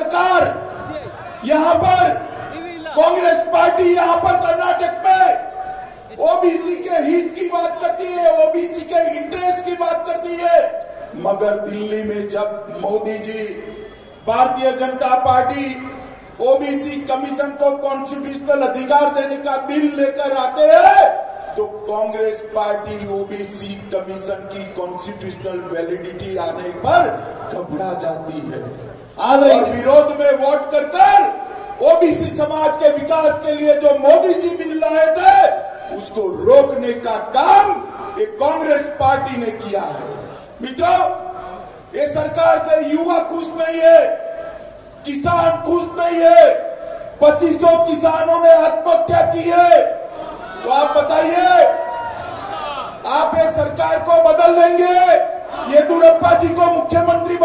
सरकार यहाँ पर, कांग्रेस पार्टी यहाँ पर कर्नाटक में ओबीसी के हित की बात करती है ओबीसी के इंटरेस्ट की बात करती है। मगर दिल्ली में जब Modi ji, Bharatiya Janata Party OBC commission को कॉन्स्टिट्यूशनल अधिकार देने का बिल लेकर आते हैं तो कांग्रेस पार्टी ओबीसी कमीशन की कॉन्स्टिट्यूशनल वैलिडिटी आने पर घबरा जाती है। और विरोध में वोट कर कर ओबीसी समाज के विकास के लिए जो मोदी जी बिल लाए थे, उसको रोकने का काम ये कांग्रेस पार्टी ने किया है। मित्रों, ये सरकार से युवा खुश नहीं है, किसान खुश नहीं है, पच्चीसों किसानों ने आत्महत्या की है। तो आप बताइए, आप ये सरकार को बदल देंगे? येदुरप्पा जी को मुख्यमंत्री